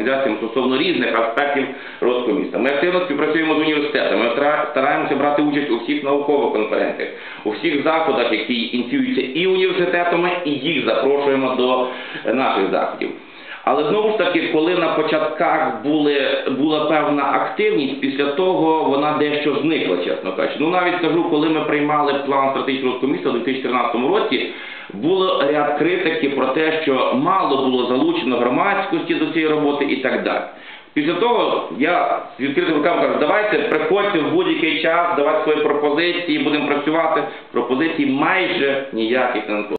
організаціями стосовно різних аспектів розвитку міста. Ми активно співпрацюємо з університетами, стараємося брати участь у всіх наукових конференціях, у всіх заходах, які ініціюються і університетами, і їх запрошуємо до е, наших заходів. Але знову ж таки, коли на початках були, була певна активність, після того вона дещо зникла, чесно кажучи. Ну навіть скажу, коли ми приймали план стратегічного міста у 2014 році, було ряд критики про те, що мало було залучено громадськості до цієї роботи і так далі. Після того я з відкритим руками кажу, давайте приходьте в будь-який час, давайте свої пропозиції, будемо працювати. Пропозицій майже ніяких не надходить.